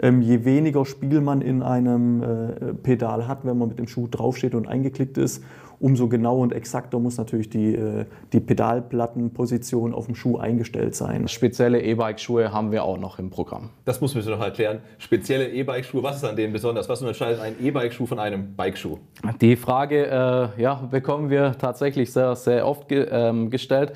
Ähm, je weniger Spiel man in einem äh, Pedal hat, wenn man mit dem Schuh draufsteht und eingeklickt ist, umso genauer und exakter muss natürlich die, äh, die Pedalplattenposition auf dem Schuh eingestellt sein. Spezielle E-Bike-Schuhe haben wir auch noch im Programm. Das muss man sich noch erklären. Spezielle E-Bike-Schuhe, was ist an denen besonders? Was unterscheidet ein E-Bike-Schuh von einem Bike-Schuh? Die Frage äh, ja, bekommen wir tatsächlich sehr, sehr oft ge ähm, gestellt.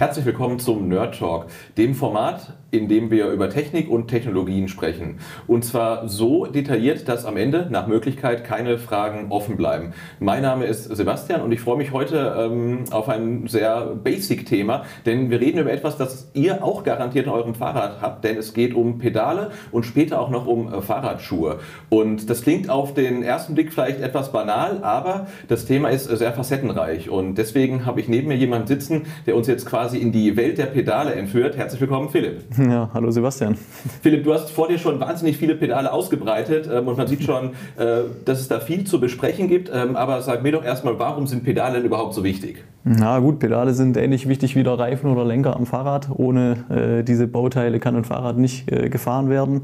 Herzlich willkommen zum Nerd Talk, dem Format, in dem wir über Technik und Technologien sprechen. Und zwar so detailliert, dass am Ende nach Möglichkeit keine Fragen offen bleiben. Mein Name ist Sebastian und ich freue mich heute ähm, auf ein sehr Basic-Thema, denn wir reden über etwas, das ihr auch garantiert in eurem Fahrrad habt, denn es geht um Pedale und später auch noch um äh, Fahrradschuhe. Und das klingt auf den ersten Blick vielleicht etwas banal, aber das Thema ist sehr facettenreich und deswegen habe ich neben mir jemanden sitzen, der uns jetzt quasi in die Welt der Pedale entführt. Herzlich willkommen, Philipp. Ja, hallo Sebastian. Philipp, du hast vor dir schon wahnsinnig viele Pedale ausgebreitet ähm, und man sieht schon, äh, dass es da viel zu besprechen gibt. Ähm, aber sag mir doch erstmal, warum sind Pedale denn überhaupt so wichtig? Na gut, Pedale sind ähnlich wichtig wie der Reifen oder Lenker am Fahrrad. Ohne äh, diese Bauteile kann ein Fahrrad nicht äh, gefahren werden.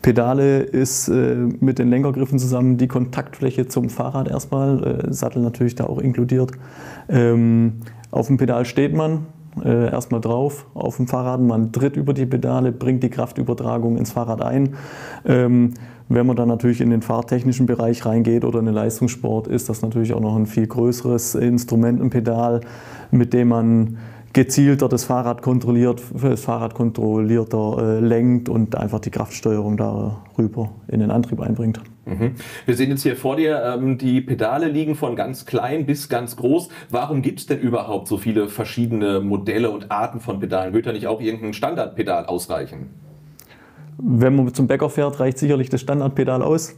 Pedale ist äh, mit den Lenkergriffen zusammen die Kontaktfläche zum Fahrrad erstmal, äh, Sattel natürlich da auch inkludiert. Ähm, auf dem Pedal steht man, äh, erstmal drauf auf dem Fahrrad. Man tritt über die Pedale, bringt die Kraftübertragung ins Fahrrad ein. Ähm, wenn man dann natürlich in den fahrtechnischen Bereich reingeht oder in den Leistungssport, ist das natürlich auch noch ein viel größeres Instrument, ein Pedal, mit dem man gezielter das Fahrrad kontrolliert, das Fahrrad kontrollierter äh, lenkt und einfach die Kraftsteuerung darüber in den Antrieb einbringt. Mhm. Wir sehen jetzt hier vor dir, ähm, die Pedale liegen von ganz klein bis ganz groß. Warum gibt es denn überhaupt so viele verschiedene Modelle und Arten von Pedalen? Wird da nicht auch irgendein Standardpedal ausreichen? Wenn man zum Bäcker fährt, reicht sicherlich das Standardpedal aus.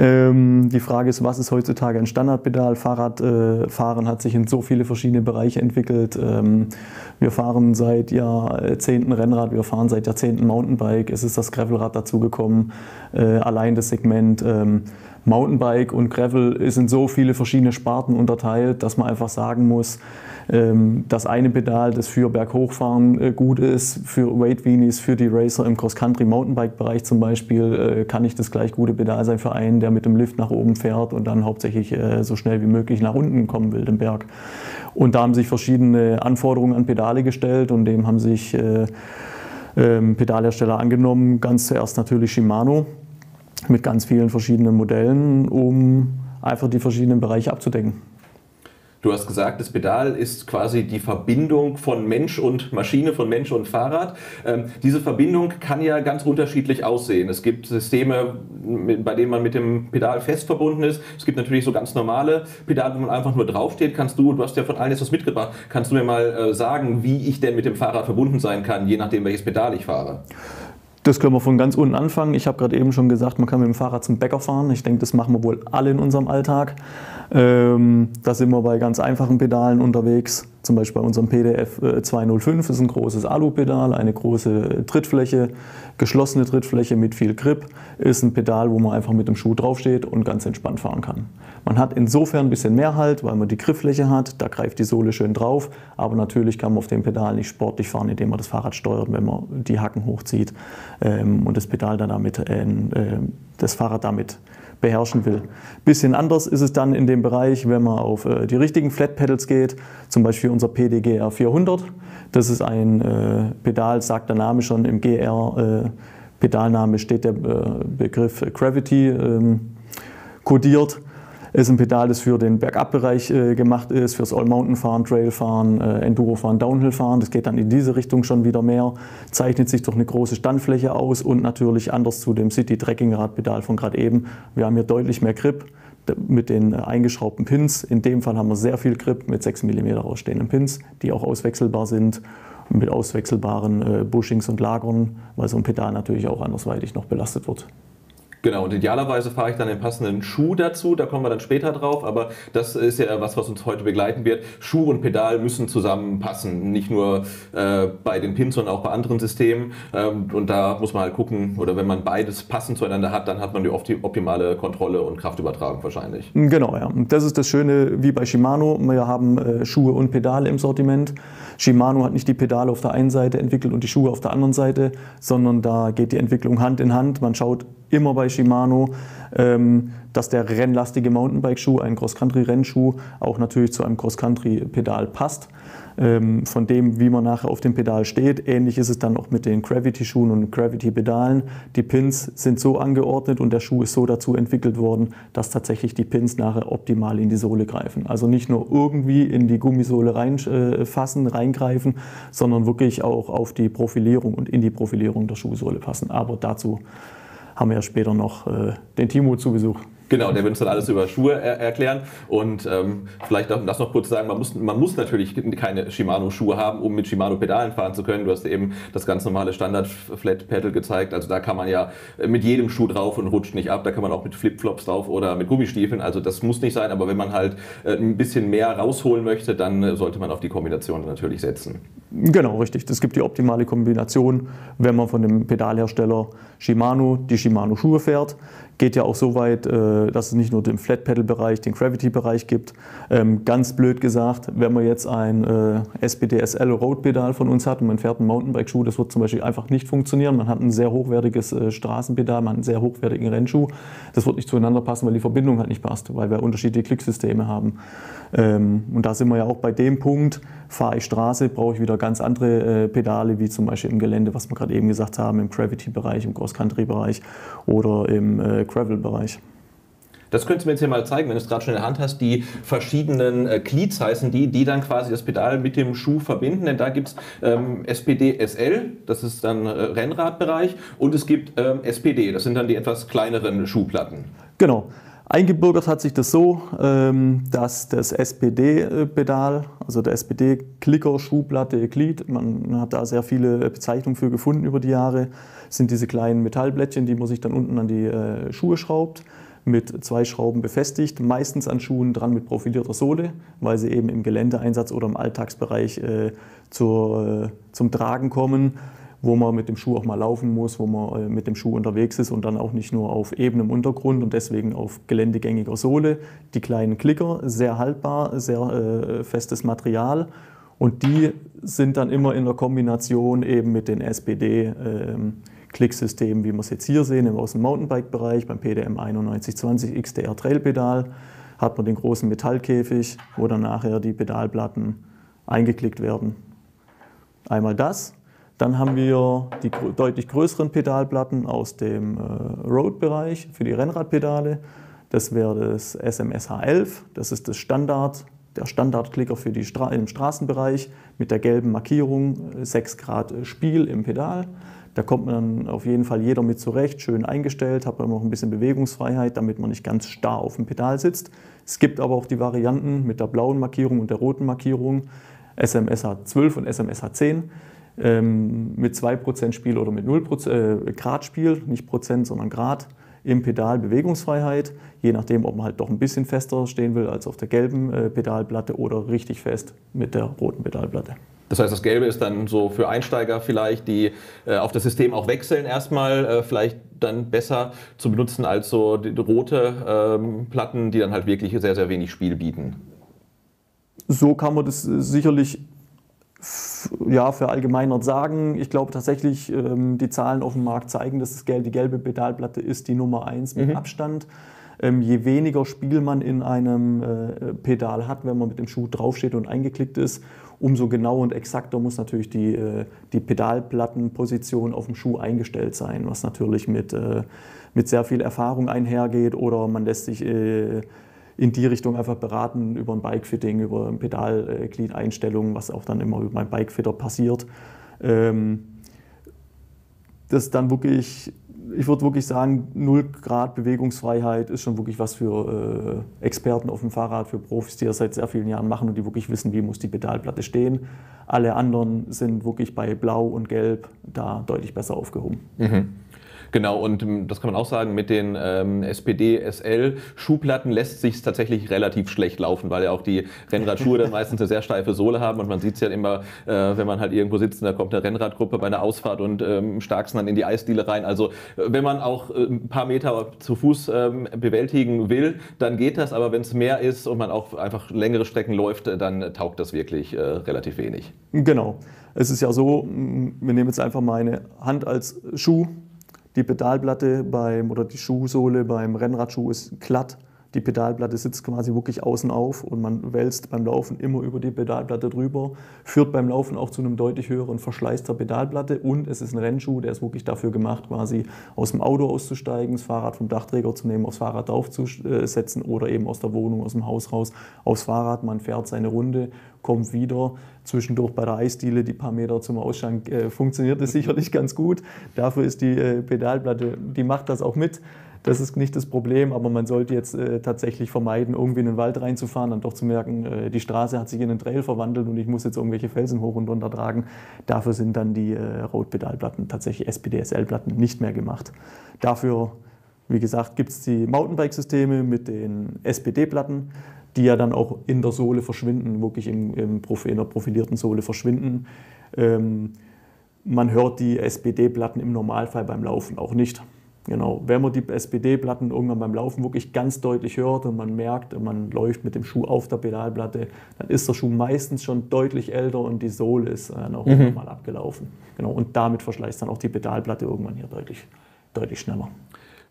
Ähm, die Frage ist, was ist heutzutage ein Standardpedal? Fahrradfahren äh, hat sich in so viele verschiedene Bereiche entwickelt. Ähm, wir fahren seit Jahrzehnten Rennrad, wir fahren seit Jahrzehnten Mountainbike. Es ist das Gravelrad dazugekommen, äh, allein das Segment. Ähm, Mountainbike und Gravel ist in so viele verschiedene Sparten unterteilt, dass man einfach sagen muss, das eine Pedal, das für Berghochfahren äh, gut ist, für Weight Weenies, für die Racer im Cross-Country Mountainbike-Bereich zum Beispiel, äh, kann nicht das gleich gute Pedal sein für einen, der mit dem Lift nach oben fährt und dann hauptsächlich äh, so schnell wie möglich nach unten kommen will, den Berg. Und da haben sich verschiedene Anforderungen an Pedale gestellt und dem haben sich ähm, Pedalhersteller angenommen. Ganz zuerst natürlich Shimano mit ganz vielen verschiedenen Modellen, um einfach die verschiedenen Bereiche abzudecken. Du hast gesagt, das Pedal ist quasi die Verbindung von Mensch und Maschine, von Mensch und Fahrrad. Ähm, diese Verbindung kann ja ganz unterschiedlich aussehen. Es gibt Systeme, bei denen man mit dem Pedal fest verbunden ist. Es gibt natürlich so ganz normale Pedale, wo man einfach nur draufsteht. Kannst du, du hast ja von allen jetzt was mitgebracht, kannst du mir mal äh, sagen, wie ich denn mit dem Fahrrad verbunden sein kann, je nachdem, welches Pedal ich fahre? Das können wir von ganz unten anfangen. Ich habe gerade eben schon gesagt, man kann mit dem Fahrrad zum Bäcker fahren. Ich denke, das machen wir wohl alle in unserem Alltag. Ähm, da sind wir bei ganz einfachen Pedalen unterwegs. Zum Beispiel bei unserem PDF 205 äh, ist ein großes Alupedal, eine große Trittfläche, geschlossene Trittfläche mit viel Grip. Ist ein Pedal, wo man einfach mit dem Schuh draufsteht und ganz entspannt fahren kann. Man hat insofern ein bisschen mehr Halt, weil man die Griffläche hat, da greift die Sohle schön drauf. Aber natürlich kann man auf dem Pedal nicht sportlich fahren, indem man das Fahrrad steuert, wenn man die Hacken hochzieht ähm, und das Pedal dann damit, äh, äh das Fahrrad damit beherrschen will. Bisschen anders ist es dann in dem Bereich, wenn man auf äh, die richtigen Flat Pedals geht, zum Beispiel unser PDGR 400. Das ist ein äh, Pedal, sagt der Name schon, im GR äh, Pedalname steht der Begriff Gravity ähm, kodiert ist ein Pedal, das für den Bergabbereich äh, gemacht ist, fürs All-Mountain-Fahren, Trail-Fahren, äh, Enduro-Fahren, Downhill-Fahren. Das geht dann in diese Richtung schon wieder mehr, zeichnet sich durch eine große Standfläche aus und natürlich anders zu dem City-Trekking-Radpedal von gerade eben. Wir haben hier deutlich mehr Grip mit den äh, eingeschraubten Pins. In dem Fall haben wir sehr viel Grip mit 6 mm ausstehenden Pins, die auch auswechselbar sind mit auswechselbaren äh, Bushings und Lagern, weil so ein Pedal natürlich auch andersweitig noch belastet wird. Genau, und idealerweise fahre ich dann den passenden Schuh dazu, da kommen wir dann später drauf, aber das ist ja was, was uns heute begleiten wird. Schuh und Pedal müssen zusammenpassen, nicht nur äh, bei den Pins, sondern auch bei anderen Systemen. Ähm, und da muss man halt gucken, oder wenn man beides passend zueinander hat, dann hat man die optimale Kontrolle und Kraftübertragung wahrscheinlich. Genau, ja. Und das ist das Schöne wie bei Shimano. Wir haben äh, Schuhe und Pedale im Sortiment. Shimano hat nicht die Pedale auf der einen Seite entwickelt und die Schuhe auf der anderen Seite, sondern da geht die Entwicklung Hand in Hand. Man schaut immer bei Shimano, ähm, dass der rennlastige Mountainbike-Schuh, ein Cross-Country-Rennschuh, auch natürlich zu einem Cross-Country-Pedal passt. Ähm, von dem, wie man nachher auf dem Pedal steht. Ähnlich ist es dann auch mit den Gravity-Schuhen und Gravity-Pedalen. Die Pins sind so angeordnet und der Schuh ist so dazu entwickelt worden, dass tatsächlich die Pins nachher optimal in die Sohle greifen. Also nicht nur irgendwie in die Gummisohle reinfassen, äh, reingreifen, sondern wirklich auch auf die Profilierung und in die Profilierung der Schuhsohle passen. Aber dazu haben wir ja später noch äh, den Timo zu Besuch. Genau, der wird uns dann alles über Schuhe er erklären. Und ähm, vielleicht darf das noch kurz sagen, man muss, man muss natürlich keine Shimano-Schuhe haben, um mit Shimano-Pedalen fahren zu können. Du hast eben das ganz normale Standard-Flat-Pedal gezeigt. Also da kann man ja mit jedem Schuh drauf und rutscht nicht ab. Da kann man auch mit Flipflops drauf oder mit Gummistiefeln. Also das muss nicht sein. Aber wenn man halt äh, ein bisschen mehr rausholen möchte, dann äh, sollte man auf die Kombination natürlich setzen. Genau, richtig. Das gibt die optimale Kombination, wenn man von dem Pedalhersteller Shimano die Shimano-Schuhe fährt geht ja auch so weit, äh, dass es nicht nur den Flat-Pedal-Bereich, den Gravity-Bereich gibt. Ähm, ganz blöd gesagt, wenn man jetzt ein äh, SPDSL Road-Pedal von uns hat und man fährt einen Mountainbike-Schuh, das wird zum Beispiel einfach nicht funktionieren. Man hat ein sehr hochwertiges äh, Straßenpedal, man hat einen sehr hochwertigen Rennschuh. Das wird nicht zueinander passen, weil die Verbindung halt nicht passt, weil wir unterschiedliche Klicksysteme haben. Ähm, und da sind wir ja auch bei dem Punkt, fahre ich Straße, brauche ich wieder ganz andere Pedale, wie zum Beispiel im Gelände, was wir gerade eben gesagt haben, im Gravity-Bereich, im Cross-Country-Bereich oder im Gravel-Bereich. Das könntest du mir jetzt hier mal zeigen, wenn du es gerade schon in der Hand hast. Die verschiedenen äh, Cleats heißen die, die dann quasi das Pedal mit dem Schuh verbinden. Denn da gibt es ähm, SPD SL, das ist dann äh, Rennradbereich, und es gibt ähm, SPD, das sind dann die etwas kleineren Schuhplatten. Genau. Eingebürgert hat sich das so, ähm, dass das SPD-Pedal, also der SPD-Klicker, Schuhplatte, Glied, man hat da sehr viele Bezeichnungen für gefunden über die Jahre, sind diese kleinen Metallblättchen, die man sich dann unten an die äh, Schuhe schraubt, mit zwei Schrauben befestigt, meistens an Schuhen dran mit profilierter Sohle, weil sie eben im Geländeeinsatz oder im Alltagsbereich äh, zur, äh, zum Tragen kommen, wo man mit dem Schuh auch mal laufen muss, wo man äh, mit dem Schuh unterwegs ist und dann auch nicht nur auf ebenem Untergrund und deswegen auf geländegängiger Sohle. Die kleinen Klicker, sehr haltbar, sehr äh, festes Material und die sind dann immer in der Kombination eben mit den SPD. Ähm, Klicksystemen, wie wir es jetzt hier sehen, im Außen Mountainbike-Bereich beim PDM 9120 XDR Trail-Pedal, hat man den großen Metallkäfig, wo dann nachher die Pedalplatten eingeklickt werden. Einmal das. Dann haben wir die deutlich größeren Pedalplatten aus dem äh, Road-Bereich für die Rennradpedale. Das wäre das SMSH 11, das ist das Standard, der Standardklicker für die Stra im Straßenbereich mit der gelben Markierung 6 Grad Spiel im Pedal. Da kommt man dann auf jeden Fall jeder mit zurecht, schön eingestellt, hat man noch ein bisschen Bewegungsfreiheit, damit man nicht ganz starr auf dem Pedal sitzt. Es gibt aber auch die Varianten mit der blauen Markierung und der roten Markierung, SMSH 12 und SMSH 10 ähm, mit 2% Spiel oder mit 0% äh, Grad Spiel, nicht Prozent, sondern Grad im Pedal Bewegungsfreiheit, je nachdem, ob man halt doch ein bisschen fester stehen will als auf der gelben äh, Pedalplatte oder richtig fest mit der roten Pedalplatte. Das heißt, das Gelbe ist dann so für Einsteiger vielleicht, die äh, auf das System auch wechseln, erstmal äh, vielleicht dann besser zu benutzen als so die, die rote ähm, Platten, die dann halt wirklich sehr, sehr wenig Spiel bieten. So kann man das sicherlich ja, verallgemeinert sagen. Ich glaube tatsächlich, ähm, die Zahlen auf dem Markt zeigen, dass das Gel die gelbe Pedalplatte ist die Nummer eins mit mhm. Abstand. Ähm, je weniger Spiel man in einem äh, Pedal hat, wenn man mit dem Schuh draufsteht und eingeklickt ist, umso genauer und exakter muss natürlich die, äh, die Pedalplattenposition auf dem Schuh eingestellt sein, was natürlich mit, äh, mit sehr viel Erfahrung einhergeht oder man lässt sich äh, in die Richtung einfach beraten über ein Bikefitting, über ein Pedalgliedeinstellungen, was auch dann immer über meinen Bikefitter passiert. Ähm, das dann wirklich ich würde wirklich sagen, 0 Grad Bewegungsfreiheit ist schon wirklich was für äh, Experten auf dem Fahrrad, für Profis, die das seit sehr vielen Jahren machen und die wirklich wissen, wie muss die Pedalplatte stehen. Alle anderen sind wirklich bei Blau und Gelb da deutlich besser aufgehoben. Mhm. Genau, und ähm, das kann man auch sagen, mit den ähm, SPD-SL-Schuhplatten lässt sich tatsächlich relativ schlecht laufen, weil ja auch die Rennradschuhe dann meistens eine sehr steife Sohle haben und man sieht es ja immer, äh, wenn man halt irgendwo sitzt und da kommt eine Rennradgruppe bei einer Ausfahrt und ähm, starksten dann in die Eisdiele rein. Also äh, wenn man auch äh, ein paar Meter zu Fuß ähm, bewältigen will, dann geht das, aber wenn es mehr ist und man auch einfach längere Strecken läuft, äh, dann taugt das wirklich äh, relativ wenig. Genau. Es ist ja so, wir nehmen jetzt einfach meine Hand als Schuh, die Pedalplatte beim, oder die Schuhsohle beim Rennradschuh ist glatt. Die Pedalplatte sitzt quasi wirklich außen auf und man wälzt beim Laufen immer über die Pedalplatte drüber, führt beim Laufen auch zu einem deutlich höheren Verschleiß der Pedalplatte und es ist ein Rennschuh, der ist wirklich dafür gemacht, quasi aus dem Auto auszusteigen, das Fahrrad vom Dachträger zu nehmen, aufs Fahrrad draufzusetzen oder eben aus der Wohnung, aus dem Haus raus, aufs Fahrrad, man fährt seine Runde, kommt wieder, zwischendurch bei der Eisdiele die paar Meter zum Ausschank äh, funktioniert es sicherlich ganz gut. Dafür ist die äh, Pedalplatte, die macht das auch mit. Das ist nicht das Problem, aber man sollte jetzt äh, tatsächlich vermeiden, irgendwie in den Wald reinzufahren, dann doch zu merken, äh, die Straße hat sich in einen Trail verwandelt und ich muss jetzt irgendwelche Felsen hoch und runter tragen. Dafür sind dann die äh, Rotpedalplatten, tatsächlich SPD-SL-Platten, nicht mehr gemacht. Dafür, wie gesagt, gibt es die Mountainbike-Systeme mit den SPD-Platten die ja dann auch in der Sohle verschwinden, wirklich im, im in der profilierten Sohle verschwinden. Ähm, man hört die SPD-Platten im Normalfall beim Laufen auch nicht. Genau, wenn man die SPD-Platten irgendwann beim Laufen wirklich ganz deutlich hört und man merkt, man läuft mit dem Schuh auf der Pedalplatte, dann ist der Schuh meistens schon deutlich älter und die Sohle ist dann auch mhm. irgendwann mal abgelaufen. Genau, und damit verschleißt dann auch die Pedalplatte irgendwann hier deutlich, deutlich schneller.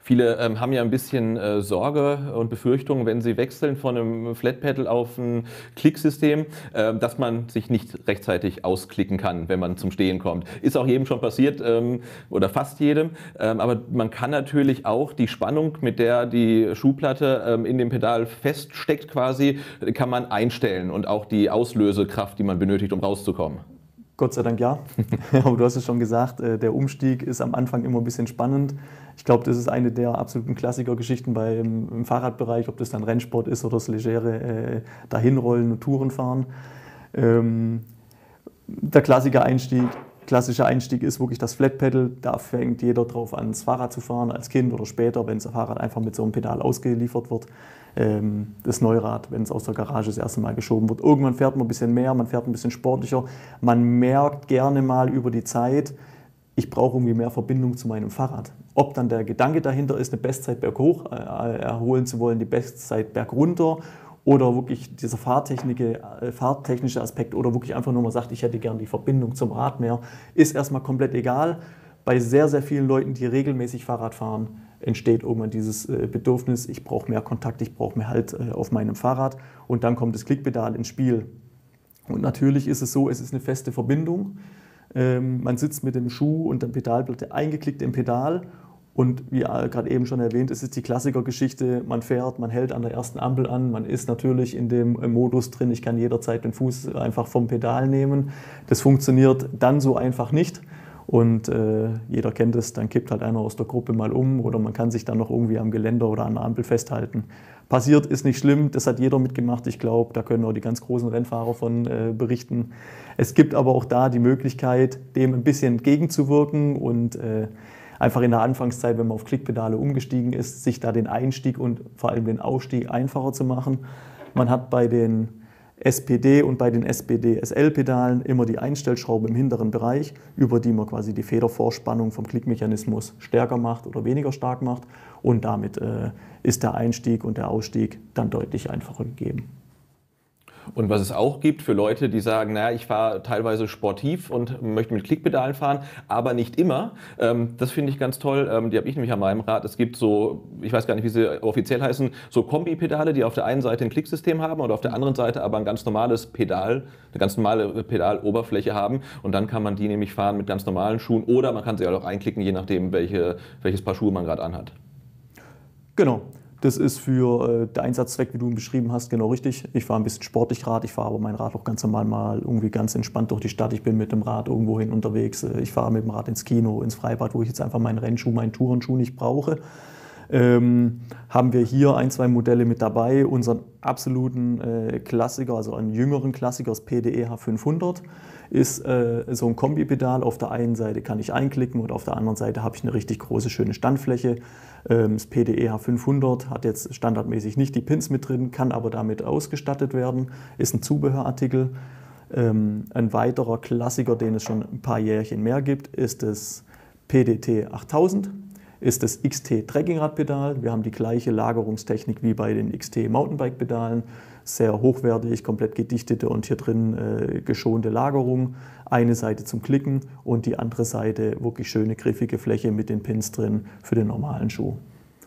Viele ähm, haben ja ein bisschen äh, Sorge und Befürchtungen, wenn sie wechseln von einem Flat Pedal auf ein Klicksystem, äh, dass man sich nicht rechtzeitig ausklicken kann, wenn man zum Stehen kommt. Ist auch jedem schon passiert ähm, oder fast jedem. Ähm, aber man kann natürlich auch die Spannung, mit der die Schuhplatte ähm, in dem Pedal feststeckt, quasi, kann man einstellen und auch die Auslösekraft, die man benötigt, um rauszukommen. Gott sei Dank ja. Aber du hast es schon gesagt, äh, der Umstieg ist am Anfang immer ein bisschen spannend. Ich glaube, das ist eine der absoluten Klassikergeschichten beim, im Fahrradbereich, ob das dann Rennsport ist oder das legere äh, Dahinrollen und Tourenfahren. Ähm, der Klassiker Einstieg, klassische Einstieg ist wirklich das Flat Pedal. Da fängt jeder drauf an, das Fahrrad zu fahren, als Kind oder später, wenn das Fahrrad einfach mit so einem Pedal ausgeliefert wird. Ähm, das Neurad, wenn es aus der Garage das erste Mal geschoben wird. Irgendwann fährt man ein bisschen mehr, man fährt ein bisschen sportlicher. Man merkt gerne mal über die Zeit, ich brauche irgendwie mehr Verbindung zu meinem Fahrrad. Ob dann der Gedanke dahinter ist, eine Bestzeit berghoch äh, erholen zu wollen, die Bestzeit bergunter oder wirklich dieser äh, fahrtechnische Aspekt oder wirklich einfach nur mal sagt, ich hätte gern die Verbindung zum Rad mehr, ist erstmal komplett egal. Bei sehr, sehr vielen Leuten, die regelmäßig Fahrrad fahren, entsteht irgendwann dieses äh, Bedürfnis, ich brauche mehr Kontakt, ich brauche mehr Halt äh, auf meinem Fahrrad und dann kommt das Klickpedal ins Spiel. Und natürlich ist es so, es ist eine feste Verbindung. Ähm, man sitzt mit dem Schuh und der Pedalplatte eingeklickt im Pedal und wie gerade eben schon erwähnt, es ist die Klassikergeschichte, man fährt, man hält an der ersten Ampel an, man ist natürlich in dem Modus drin, ich kann jederzeit den Fuß einfach vom Pedal nehmen. Das funktioniert dann so einfach nicht. Und äh, jeder kennt es, dann kippt halt einer aus der Gruppe mal um oder man kann sich dann noch irgendwie am Geländer oder an der Ampel festhalten. Passiert ist nicht schlimm, das hat jeder mitgemacht. Ich glaube, da können auch die ganz großen Rennfahrer von äh, berichten. Es gibt aber auch da die Möglichkeit, dem ein bisschen entgegenzuwirken und äh, einfach in der Anfangszeit, wenn man auf Klickpedale umgestiegen ist, sich da den Einstieg und vor allem den Ausstieg einfacher zu machen. Man hat bei den SPD und bei den SPD-SL-Pedalen immer die Einstellschraube im hinteren Bereich, über die man quasi die Federvorspannung vom Klickmechanismus stärker macht oder weniger stark macht. Und damit äh, ist der Einstieg und der Ausstieg dann deutlich einfacher gegeben. Und was es auch gibt für Leute, die sagen, naja, ich fahre teilweise sportiv und möchte mit Klickpedalen fahren, aber nicht immer. Ähm, das finde ich ganz toll. Ähm, die habe ich nämlich an meinem Rad. Es gibt so, ich weiß gar nicht, wie sie offiziell heißen, so Kombi-Pedale, die auf der einen Seite ein Klicksystem haben und auf der anderen Seite aber ein ganz normales Pedal, eine ganz normale Pedaloberfläche haben. Und dann kann man die nämlich fahren mit ganz normalen Schuhen oder man kann sie auch einklicken, je nachdem, welche, welches Paar Schuhe man gerade anhat. Genau. Das ist für äh, den Einsatzzweck, wie du ihn beschrieben hast, genau richtig. Ich fahre ein bisschen sportlich Rad, ich fahre aber mein Rad auch ganz normal mal irgendwie ganz entspannt durch die Stadt. Ich bin mit dem Rad irgendwohin unterwegs. Äh, ich fahre mit dem Rad ins Kino, ins Freibad, wo ich jetzt einfach meinen Rennschuh, meinen Tourenschuh nicht brauche. ähm, haben wir hier ein, zwei Modelle mit dabei. Unseren absoluten äh, Klassiker, also einen jüngeren Klassiker, das PDE H500, ist äh, so ein Kombipedal. Auf der einen Seite kann ich einklicken und auf der anderen Seite habe ich eine richtig große, schöne Standfläche. Ähm, das PDE H500 hat jetzt standardmäßig nicht die Pins mit drin, kann aber damit ausgestattet werden, ist ein Zubehörartikel. Ähm, ein weiterer Klassiker, den es schon ein paar Jährchen mehr gibt, ist das PDT 8000 ist das XT Trekkingradpedal. Wir haben die gleiche Lagerungstechnik wie bei den XT Mountainbike-Pedalen. Sehr hochwertig, komplett gedichtete und hier drin äh, geschonte Lagerung. Eine Seite zum Klicken und die andere Seite wirklich schöne griffige Fläche mit den Pins drin für den normalen Schuh.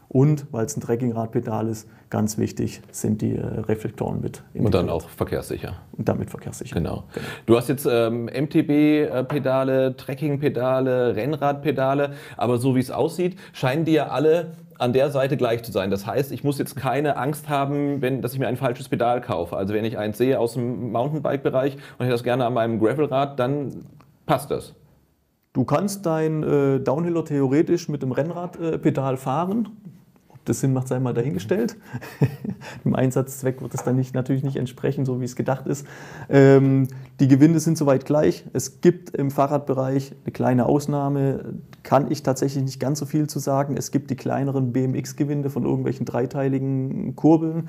Und weil es ein Trekkingradpedal ist, ganz wichtig, sind die äh, Reflektoren mit. Und dann auch verkehrssicher. Und damit verkehrssicher. Genau. genau. Du hast jetzt ähm, MTB-Pedale, Trekkingpedale, Rennradpedale, aber so wie es aussieht, scheinen die ja alle an der Seite gleich zu sein. Das heißt, ich muss jetzt keine Angst haben, wenn, dass ich mir ein falsches Pedal kaufe. Also wenn ich eins sehe aus dem Mountainbike-Bereich und ich das gerne an meinem Gravelrad, dann passt das. Du kannst dein äh, Downhiller theoretisch mit dem Rennradpedal äh, fahren das Sinn macht, sei mal dahingestellt. Im Einsatzzweck wird es dann nicht, natürlich nicht entsprechen, so wie es gedacht ist. Ähm, die Gewinde sind soweit gleich. Es gibt im Fahrradbereich eine kleine Ausnahme, kann ich tatsächlich nicht ganz so viel zu sagen. Es gibt die kleineren BMX-Gewinde von irgendwelchen dreiteiligen Kurbeln.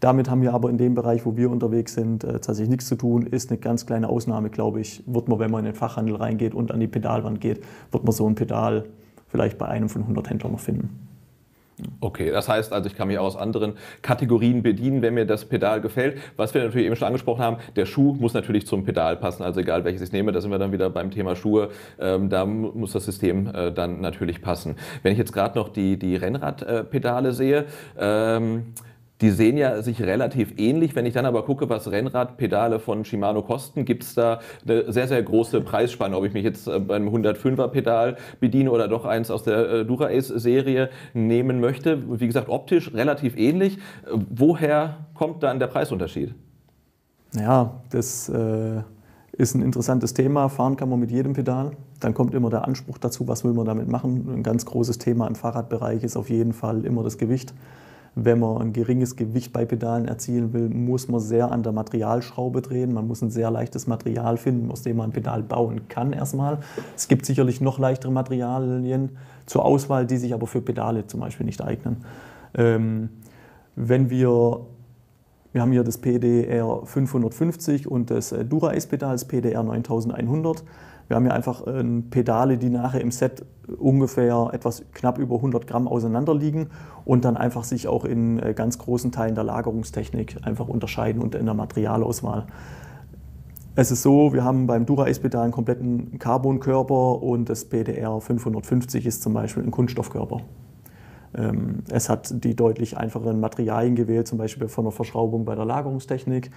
Damit haben wir aber in dem Bereich, wo wir unterwegs sind, äh, tatsächlich nichts zu tun. Ist eine ganz kleine Ausnahme, glaube ich. Wird man, wenn man in den Fachhandel reingeht und an die Pedalwand geht, wird man so ein Pedal vielleicht bei einem von 100 Händlern noch finden. Okay, das heißt also, ich kann mich auch aus anderen Kategorien bedienen, wenn mir das Pedal gefällt. Was wir natürlich eben schon angesprochen haben, der Schuh muss natürlich zum Pedal passen, also egal welches ich nehme, da sind wir dann wieder beim Thema Schuhe, ähm, da muss das System äh, dann natürlich passen. Wenn ich jetzt gerade noch die, die Rennradpedale sehe, ähm, die sehen ja sich relativ ähnlich. Wenn ich dann aber gucke, was Rennradpedale von Shimano kosten, gibt es da eine sehr, sehr große Preisspanne. Ob ich mich jetzt äh, beim 105er Pedal bediene oder doch eins aus der äh, Dura-Ace-Serie nehmen möchte. Wie gesagt, optisch relativ ähnlich. Woher kommt dann der Preisunterschied? Ja, das äh, ist ein interessantes Thema. Fahren kann man mit jedem Pedal. Dann kommt immer der Anspruch dazu, was will man damit machen. Ein ganz großes Thema im Fahrradbereich ist auf jeden Fall immer das Gewicht. Wenn man ein geringes Gewicht bei Pedalen erzielen will, muss man sehr an der Materialschraube drehen. Man muss ein sehr leichtes Material finden, aus dem man ein Pedal bauen kann erstmal. Es gibt sicherlich noch leichtere Materialien zur Auswahl, die sich aber für Pedale zum Beispiel nicht eignen. Ähm, wenn wir wir haben hier das PDR 550 und das äh, Dura-Ace-Pedal, das PDR 9100. Wir haben hier einfach äh, Pedale, die nachher im Set ungefähr etwas knapp über 100 Gramm auseinander liegen und dann einfach sich auch in äh, ganz großen Teilen der Lagerungstechnik einfach unterscheiden und in der Materialauswahl. Es ist so, wir haben beim Dura-Ace-Pedal einen kompletten Carbonkörper und das PDR 550 ist zum Beispiel ein Kunststoffkörper. Ähm, es hat die deutlich einfacheren Materialien gewählt, zum Beispiel von der Verschraubung bei der Lagerungstechnik.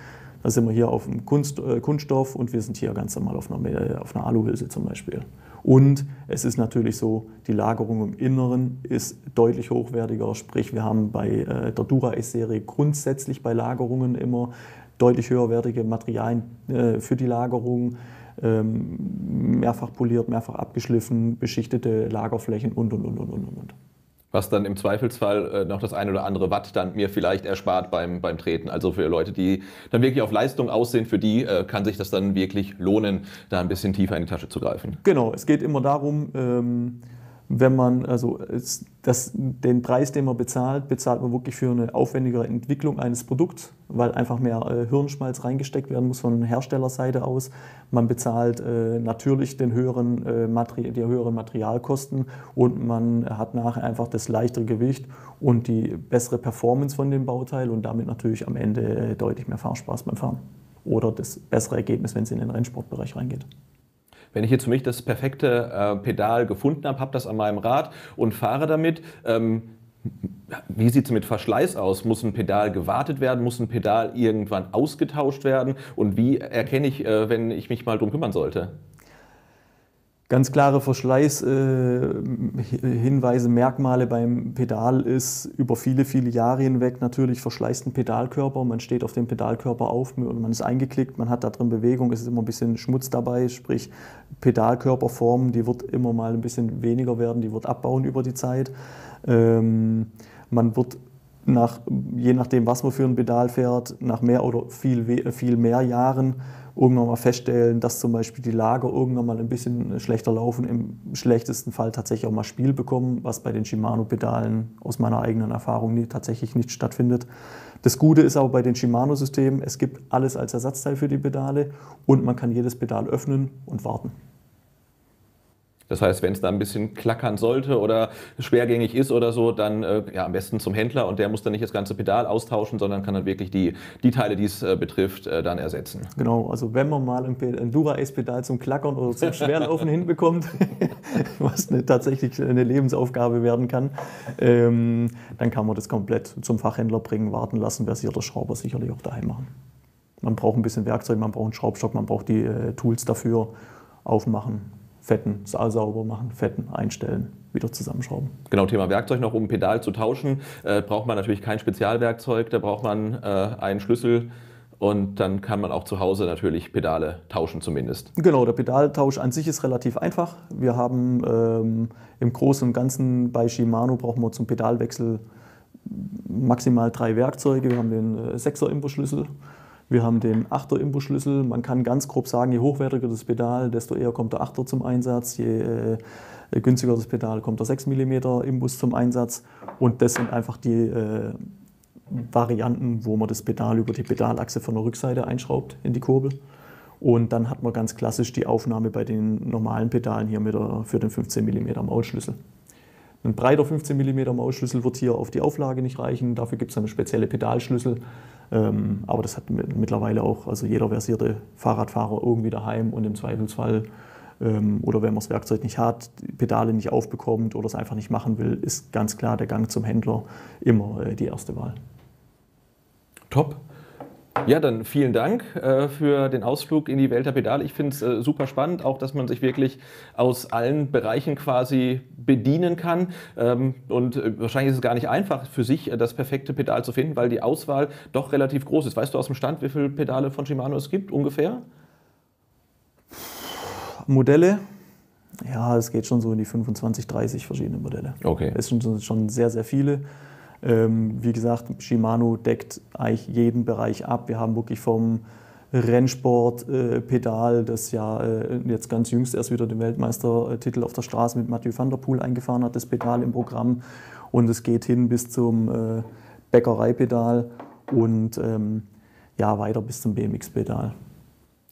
Da sind wir hier auf dem Kunst, äh, Kunststoff und wir sind hier ganz normal auf einer, auf einer Aluhülse zum Beispiel. Und es ist natürlich so, die Lagerung im Inneren ist deutlich hochwertiger. Sprich, wir haben bei äh, der Dura-Ace-Serie grundsätzlich bei Lagerungen immer deutlich höherwertige Materialien äh, für die Lagerung. Ähm, mehrfach poliert, mehrfach abgeschliffen, beschichtete Lagerflächen und, und, und, und, und, und was dann im Zweifelsfall äh, noch das ein oder andere Watt dann mir vielleicht erspart beim, beim Treten. Also für Leute, die dann wirklich auf Leistung aussehen, für die äh, kann sich das dann wirklich lohnen, da ein bisschen tiefer in die Tasche zu greifen. Genau, es geht immer darum, ähm, wenn man, also das, den Preis, den man bezahlt, bezahlt man wirklich für eine aufwendigere Entwicklung eines Produkts, weil einfach mehr äh, Hirnschmalz reingesteckt werden muss von Herstellerseite aus. Man bezahlt äh, natürlich den höheren, äh, die höheren Materialkosten und man hat nachher einfach das leichtere Gewicht und die bessere Performance von dem Bauteil und damit natürlich am Ende äh, deutlich mehr Fahrspaß beim Fahren. Oder das bessere Ergebnis, wenn es in den Rennsportbereich reingeht. Wenn ich jetzt für mich das perfekte äh, Pedal gefunden habe, habe das an meinem Rad und fahre damit, ähm, wie sieht es mit Verschleiß aus? Muss ein Pedal gewartet werden? Muss ein Pedal irgendwann ausgetauscht werden? Und wie erkenne ich, äh, wenn ich mich mal drum kümmern sollte? Ganz klare Verschleißhinweise, äh, Merkmale beim Pedal ist über viele, viele Jahre hinweg natürlich verschleißt ein Pedalkörper. Man steht auf dem Pedalkörper auf und man ist eingeklickt, man hat da drin Bewegung, es ist immer ein bisschen Schmutz dabei, sprich Pedalkörperform, die wird immer mal ein bisschen weniger werden, die wird abbauen über die Zeit. Ähm, man wird nach, je nachdem, was man für ein Pedal fährt, nach mehr oder viel, viel mehr Jahren irgendwann mal feststellen, dass zum Beispiel die Lager irgendwann mal ein bisschen schlechter laufen, im schlechtesten Fall tatsächlich auch mal Spiel bekommen, was bei den Shimano-Pedalen aus meiner eigenen Erfahrung nie, tatsächlich nicht stattfindet. Das Gute ist aber bei den Shimano-Systemen, es gibt alles als Ersatzteil für die Pedale und man kann jedes Pedal öffnen und warten. Das heißt, wenn es da ein bisschen klackern sollte oder schwergängig ist oder so, dann äh, ja, am besten zum Händler und der muss dann nicht das ganze Pedal austauschen, sondern kann dann wirklich die, die Teile, die es äh, betrifft, äh, dann ersetzen. Genau, also wenn man mal ein, ein Dura-Ace-Pedal zum Klackern oder zum Schwerlaufen hinbekommt, was eine, tatsächlich eine Lebensaufgabe werden kann, ähm, dann kann man das komplett zum Fachhändler bringen, warten lassen, versierter Schrauber sicherlich auch daheim machen. Man braucht ein bisschen Werkzeug, man braucht einen Schraubstock, man braucht die äh, Tools dafür, aufmachen, Fetten sauber machen, Fetten einstellen, wieder zusammenschrauben. Genau, Thema Werkzeug noch, um ein Pedal zu tauschen, äh, braucht man natürlich kein Spezialwerkzeug, da braucht man äh, einen Schlüssel und dann kann man auch zu Hause natürlich Pedale tauschen zumindest. Genau, der Pedaltausch an sich ist relativ einfach. Wir haben ähm, im Großen und Ganzen bei Shimano brauchen wir zum Pedalwechsel maximal drei Werkzeuge. Wir haben den äh, 6er Imbusschlüssel, wir haben den 8er Imbusschlüssel. Man kann ganz grob sagen, je hochwertiger das Pedal, desto eher kommt der 8er zum Einsatz. Je äh, günstiger das Pedal, kommt der 6 mm Imbus zum Einsatz. Und das sind einfach die äh, Varianten, wo man das Pedal über die Pedalachse von der Rückseite einschraubt in die Kurbel. Und dann hat man ganz klassisch die Aufnahme bei den normalen Pedalen hier mit der, für den 15 mm Mausschlüssel. Ein breiter 15 mm Mausschlüssel wird hier auf die Auflage nicht reichen. Dafür gibt es eine spezielle Pedalschlüssel. Ähm, aber das hat mittlerweile auch also jeder versierte Fahrradfahrer irgendwie daheim und im Zweifelsfall ähm, oder wenn man das Werkzeug nicht hat, Pedale nicht aufbekommt oder es einfach nicht machen will, ist ganz klar der Gang zum Händler immer äh, die erste Wahl. Top. Ja, dann vielen Dank äh, für den Ausflug in die Welt der Pedale. Ich finde es äh, super spannend, auch dass man sich wirklich aus allen Bereichen quasi bedienen kann. Ähm, und äh, wahrscheinlich ist es gar nicht einfach für sich, äh, das perfekte Pedal zu finden, weil die Auswahl doch relativ groß ist. Weißt du aus dem Stand, wie viele Pedale von Shimano es gibt ungefähr? Modelle? Ja, es geht schon so in die 25, 30 verschiedene Modelle. Okay. Es sind schon sehr, sehr viele. Ähm, wie gesagt, Shimano deckt eigentlich jeden Bereich ab. Wir haben wirklich vom Rennsport-Pedal, äh, das ja äh, jetzt ganz jüngst erst wieder den Weltmeistertitel auf der Straße mit Mathieu van der Poel eingefahren hat, das Pedal im Programm. Und es geht hin bis zum äh, Bäckereipedal und ähm, ja, weiter bis zum BMX-Pedal.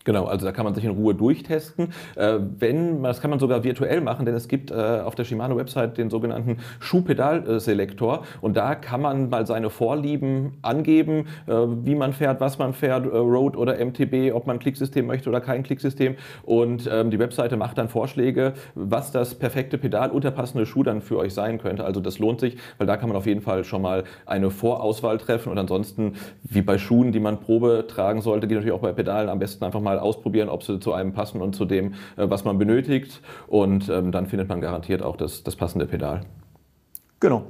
Genau, also da kann man sich in Ruhe durchtesten. Äh, wenn, das kann man sogar virtuell machen, denn es gibt äh, auf der Shimano-Website den sogenannten Schuhpedal-Selektor und da kann man mal seine Vorlieben angeben, äh, wie man fährt, was man fährt, äh, Road oder MTB, ob man Klicksystem möchte oder kein Klicksystem und ähm, die Webseite macht dann Vorschläge, was das perfekte Pedal und Schuh dann für euch sein könnte. Also das lohnt sich, weil da kann man auf jeden Fall schon mal eine Vorauswahl treffen und ansonsten, wie bei Schuhen, die man Probe tragen sollte, geht natürlich auch bei Pedalen am besten einfach mal mal ausprobieren, ob sie zu einem passen und zu dem, äh, was man benötigt. Und ähm, dann findet man garantiert auch das, das passende Pedal. Genau,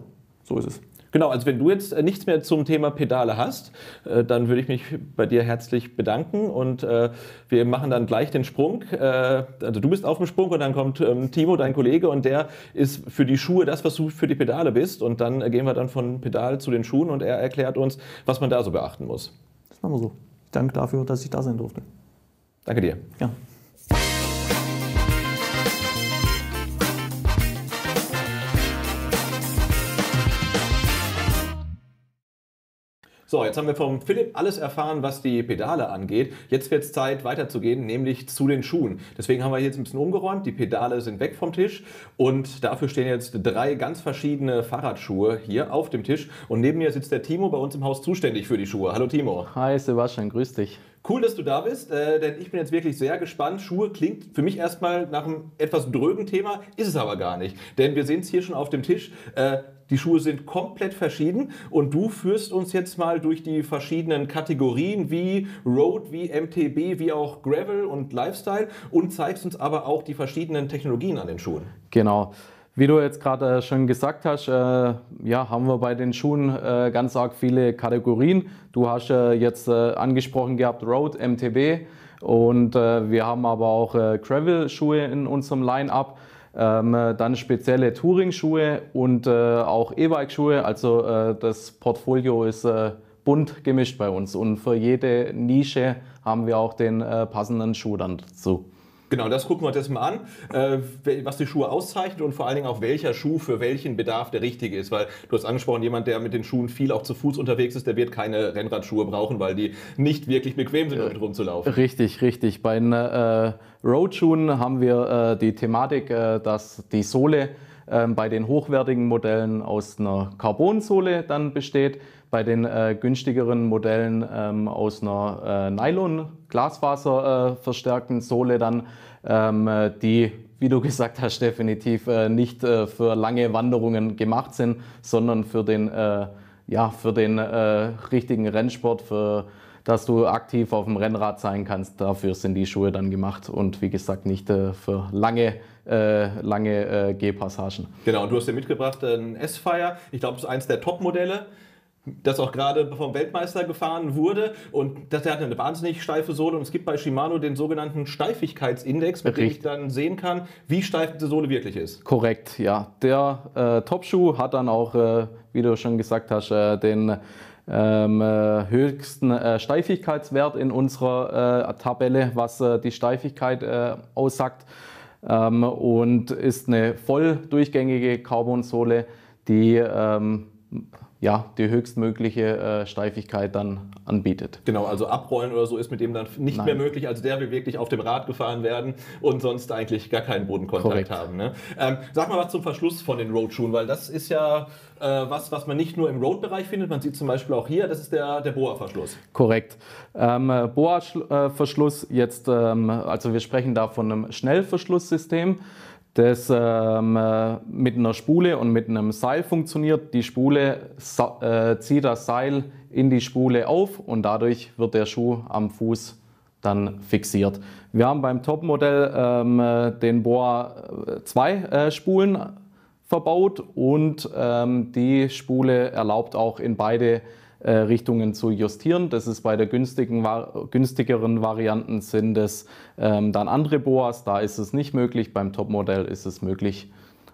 so ist es. Genau, also wenn du jetzt äh, nichts mehr zum Thema Pedale hast, äh, dann würde ich mich bei dir herzlich bedanken und wir machen dann gleich den Sprung. Also du bist auf dem Sprung und dann kommt ähm, Timo, dein Kollege, und der ist für die Schuhe das, was du für die Pedale bist. Und dann gehen wir dann von Pedal zu den Schuhen und er erklärt uns, was man da so beachten muss. Das machen wir so. Danke dafür, dass ich da sein durfte. Danke dir. Ja. So, jetzt haben wir vom Philipp alles erfahren, was die Pedale angeht. Jetzt wird es Zeit weiterzugehen, nämlich zu den Schuhen. Deswegen haben wir jetzt ein bisschen umgeräumt. Die Pedale sind weg vom Tisch und dafür stehen jetzt drei ganz verschiedene Fahrradschuhe hier auf dem Tisch. Und neben mir sitzt der Timo bei uns im Haus zuständig für die Schuhe. Hallo Timo. Hi Sebastian, grüß dich. Cool, dass du da bist, äh, denn ich bin jetzt wirklich sehr gespannt. Schuhe klingt für mich erstmal nach einem etwas drögen Thema, ist es aber gar nicht. Denn wir sehen es hier schon auf dem Tisch. Äh, die Schuhe sind komplett verschieden und du führst uns jetzt mal durch die verschiedenen Kategorien wie Road, wie MTB, wie auch Gravel und Lifestyle und zeigst uns aber auch die verschiedenen Technologien an den Schuhen. Genau. Wie du jetzt gerade äh, schon gesagt hast, äh, ja, haben wir bei den Schuhen äh, ganz arg viele Kategorien. Du hast äh, jetzt äh, angesprochen gehabt Road, MTB und äh, wir haben aber auch Gravel-Schuhe in unserem Line-Up. Ähm, dann spezielle Touring-Schuhe und auch E-Bike-Schuhe. Also das Portfolio ist bunt gemischt bei uns und für jede Nische haben wir auch den passenden Schuh dann dazu. Genau, das gucken wir uns jetzt mal an, äh, was die Schuhe auszeichnet und vor allen Dingen auch welcher Schuh für welchen Bedarf der richtige ist. Weil du hast angesprochen, jemand, der mit den Schuhen viel auch zu Fuß unterwegs ist, der wird keine Rennradschuhe brauchen, weil die nicht wirklich bequem sind, damit rumzulaufen. Richtig, richtig. Bei den äh, Roadschuhen haben wir äh, die Thematik, äh, dass die Sohle ähm, bei den hochwertigen Modellen aus einer Carbonsohle dann besteht, bei den äh, günstigeren Modellen ähm, aus einer äh, Nylon-Glasfaser äh, Sohle dann, ähm, die, wie du gesagt hast, definitiv äh, nicht äh, für lange Wanderungen gemacht sind, sondern für den, äh, ja, für den richtigen Rennsport, für dass du aktiv auf dem Rennrad sein kannst. Dafür sind die Schuhe dann gemacht und wie gesagt nicht für lange äh, lange äh, Gehpassagen. Genau, und du hast ja mitgebracht ein S-Fire. Ich glaube, das ist eins der Top-Modelle das auch gerade vom Weltmeister gefahren wurde und das, der hat eine wahnsinnig steife Sohle und es gibt bei Shimano den sogenannten Steifigkeitsindex, mit Richtig. dem ich dann sehen kann, wie steif diese Sohle wirklich ist. Korrekt, ja. Der äh, Top-Schuh hat dann auch, äh, wie du schon gesagt hast, äh, den ähm, äh, höchsten äh, Steifigkeitswert in unserer äh, Tabelle, was die Steifigkeit aussagt ähm, und ist eine voll durchgängige Carbonsohle, die ähm, ja, die höchstmögliche äh, Steifigkeit dann anbietet. Genau, also abrollen oder so ist mit dem dann nicht Nein. mehr möglich. Also der will wirklich auf dem Rad gefahren werden und sonst eigentlich gar keinen Bodenkontakt Korrekt. haben. Ne? Ähm, sag mal was zum Verschluss von den Roadschuhen, weil das ist ja äh, was, was man nicht nur im Road-Bereich findet. Man sieht zum Beispiel auch hier, das ist der, der Boa-Verschluss. Korrekt. Ähm, Boa-Verschluss jetzt, ähm, also wir sprechen da von einem Schnellverschlusssystem das ähm, äh, mit einer Spule und mit einem Seil funktioniert. Die Spule äh, zieht das Seil in die Spule auf und dadurch wird der Schuh am Fuß dann fixiert. Wir haben beim Topmodell ähm, äh, den Boa zwei äh, Spulen verbaut und ähm, die Spule erlaubt auch in beide äh, Richtungen zu justieren. Das ist bei der günstigen, günstigeren Varianten sind es ähm, dann andere Boas. Da ist es nicht möglich. Beim Topmodell ist es möglich.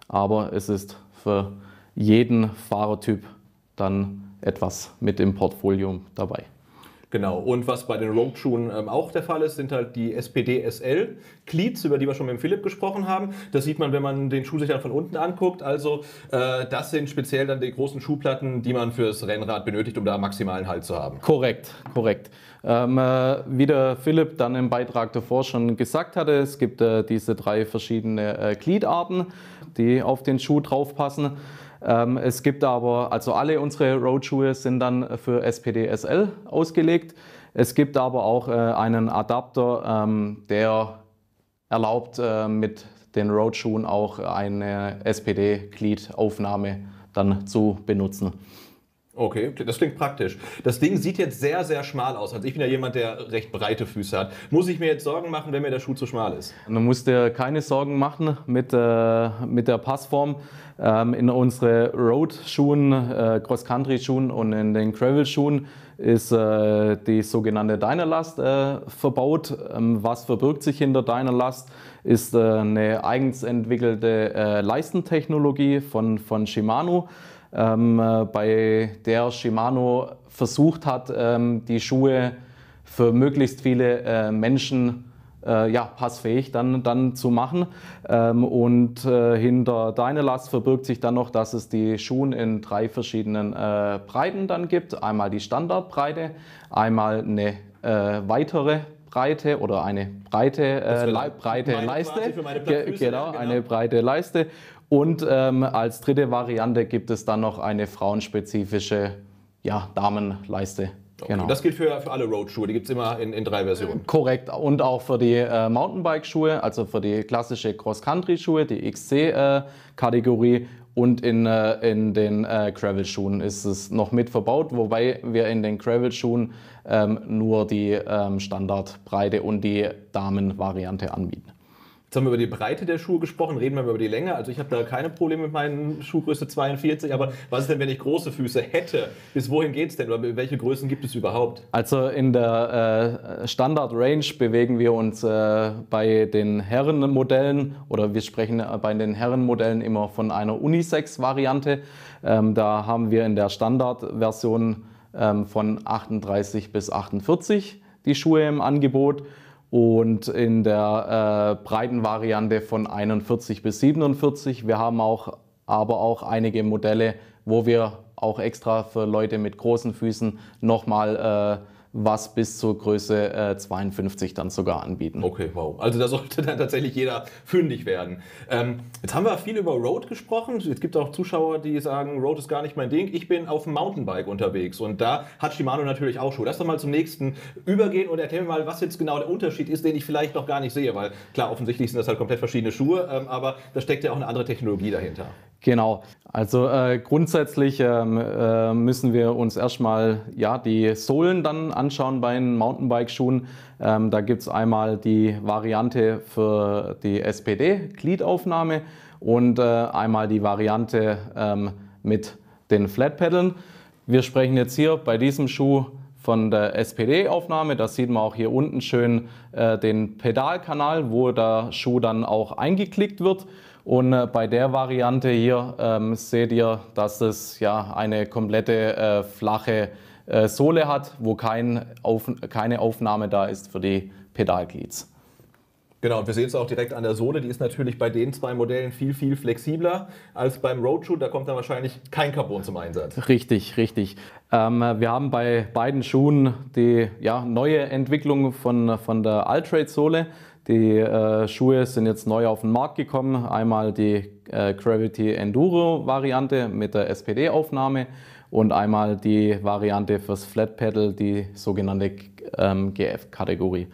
Aber es ist für jeden Fahrertyp dann etwas mit im Portfolio dabei. Genau. Und was bei den Road-Schuhen ähm, auch der Fall ist, sind halt die SPD SL Cleats, über die wir schon mit Philipp gesprochen haben. Das sieht man, wenn man den Schuh sich dann von unten anguckt. Also äh, das sind speziell dann die großen Schuhplatten, die man fürs Rennrad benötigt, um da maximalen Halt zu haben. Korrekt, korrekt. Ähm, äh, wie der Philipp dann im Beitrag davor schon gesagt hatte, es gibt äh, diese drei verschiedene äh, Gliederarten, die auf den Schuh draufpassen. Ähm, es gibt aber, also alle unsere Roadschuhe sind dann für SPD-SL ausgelegt. Es gibt aber auch äh, einen Adapter, ähm, der erlaubt äh, mit den Roadschuhen auch eine SPD-Glied-Aufnahme dann zu benutzen. Okay, das klingt praktisch. Das Ding sieht jetzt sehr, sehr schmal aus. Also ich bin ja jemand, der recht breite Füße hat. Muss ich mir jetzt Sorgen machen, wenn mir der Schuh zu schmal ist? Du musst dir keine Sorgen machen mit, äh, mit der Passform. Ähm, in unsere Road-Schuhen, äh, Cross-Country-Schuhen und in den Gravel-Schuhen ist äh, die sogenannte Dynalast äh, verbaut. Ähm, was verbirgt sich hinter Dynalast? Ist äh, eine eigens entwickelte äh, Leistentechnologie von, von Shimano bei der Shimano versucht hat, ähm, die Schuhe für möglichst viele äh, Menschen äh, ja, passfähig dann, dann zu machen. Ähm, und äh, hinter Dynalast verbirgt sich dann noch, dass es die Schuhe in drei verschiedenen äh, Breiten dann gibt. Einmal die Standardbreite, einmal eine äh, weitere Breite oder eine breite, äh, breite Leiste. Ge genau, genau, eine breite Leiste. Und ähm, als dritte Variante gibt es dann noch eine frauenspezifische ja, Damenleiste. Okay. Genau. Das gilt für, für alle Roadschuhe, die gibt es immer in, in drei Versionen. Korrekt. Und auch für die äh, Mountainbike-Schuhe, also für die klassische Cross-Country-Schuhe, die XC-Kategorie. und in, äh, in den äh, Gravel-Schuhen ist es noch mit verbaut, wobei wir in den Gravel-Schuhen ähm, nur die ähm, Standardbreite und die Damenvariante anbieten. Jetzt haben wir über die Breite der Schuhe gesprochen, reden wir über die Länge. Also ich habe da keine Probleme mit meinen Schuhgröße 42, aber was ist denn, wenn ich große Füße hätte? Bis wohin geht es denn oder welche Größen gibt es überhaupt? Also in der äh, Standard-Range bewegen wir uns äh, bei den Herrenmodellen oder wir sprechen äh, bei den Herrenmodellen immer von einer Unisex-Variante. Ähm, da haben wir in der Standard-Version ähm, von 38 bis 48 die Schuhe im Angebot und in der äh, breiten Variante von 41 bis 47. Wir haben auch aber auch einige Modelle, wo wir auch extra für Leute mit großen Füßen nochmal äh, was bis zur Größe äh, 52 dann sogar anbieten. Okay, wow. Also da sollte dann tatsächlich jeder fündig werden. Ähm, jetzt haben wir viel über Road gesprochen. Es gibt auch Zuschauer, die sagen, Road ist gar nicht mein Ding. Ich bin auf dem Mountainbike unterwegs und da hat Shimano natürlich auch Schuhe. Lass doch mal zum nächsten übergehen und erklär mir mal, was jetzt genau der Unterschied ist, den ich vielleicht noch gar nicht sehe, weil klar, offensichtlich sind das halt komplett verschiedene Schuhe, ähm, aber da steckt ja auch eine andere Technologie dahinter. Genau. Also äh, grundsätzlich ähm, äh, müssen wir uns erstmal ja, die Sohlen dann anschauen bei den Mountainbike-Schuhen. Ähm, da gibt es einmal die Variante für die SPD-Gliederaufnahme und äh, einmal die Variante ähm, mit den Flatpedalen. Wir sprechen jetzt hier bei diesem Schuh von der SPD-Aufnahme. Da sieht man auch hier unten schön äh, den Pedalkanal, wo der Schuh dann auch eingeklickt wird. Und äh, bei der Variante hier ähm, seht ihr, dass es ja eine komplette äh, flache äh, Sohle hat, wo kein Auf, keine Aufnahme da ist für die Pedalglieds. Genau, und wir sehen es auch direkt an der Sohle. Die ist natürlich bei den zwei Modellen viel, viel flexibler als beim Roadshoe. Da kommt dann wahrscheinlich kein Carbon zum Einsatz. Richtig, richtig. Ähm, wir haben bei beiden Schuhen die ja, neue Entwicklung von, von der Altrade-Sohle. Die äh, Schuhe sind jetzt neu auf den Markt gekommen. Einmal die äh, Gravity Enduro Variante mit der SPD-Aufnahme und einmal die Variante fürs Flat Pedal, die sogenannte ähm, GF-Kategorie.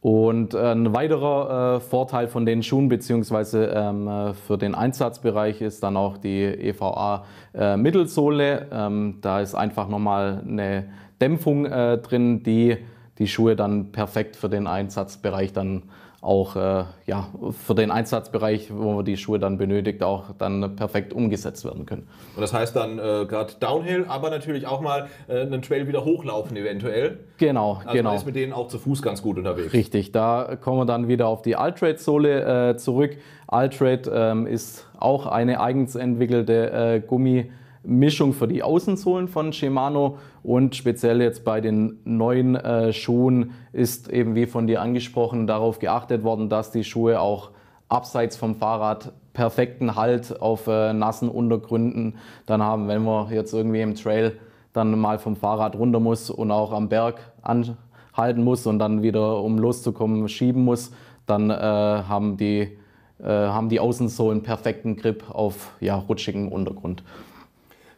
Und ein weiterer äh, Vorteil von den Schuhen bzw. Ähm, äh, für den Einsatzbereich ist dann auch die EVA äh, Mittelsohle. Ähm, da ist einfach nochmal eine Dämpfung äh, drin, die die Schuhe dann perfekt für den Einsatzbereich dann auch äh, ja, für den Einsatzbereich, wo man die Schuhe dann benötigt, auch dann perfekt umgesetzt werden können. Und das heißt dann äh, gerade Downhill, aber natürlich auch mal äh, einen Trail wieder hochlaufen eventuell. Genau, also genau. Man ist mit denen auch zu Fuß ganz gut unterwegs. Richtig, da kommen wir dann wieder auf die Altrade-Sohle äh, zurück. Altrade ähm, ist auch eine eigens entwickelte äh, Gummi. Mischung für die Außensohlen von Shimano und speziell jetzt bei den neuen äh, Schuhen ist eben wie von dir angesprochen darauf geachtet worden, dass die Schuhe auch abseits vom Fahrrad perfekten Halt auf äh, nassen Untergründen dann haben, wenn man jetzt irgendwie im Trail dann mal vom Fahrrad runter muss und auch am Berg anhalten muss und dann wieder, um loszukommen, schieben muss, dann äh, haben, die, äh, haben die Außensohlen perfekten Grip auf ja, rutschigem Untergrund.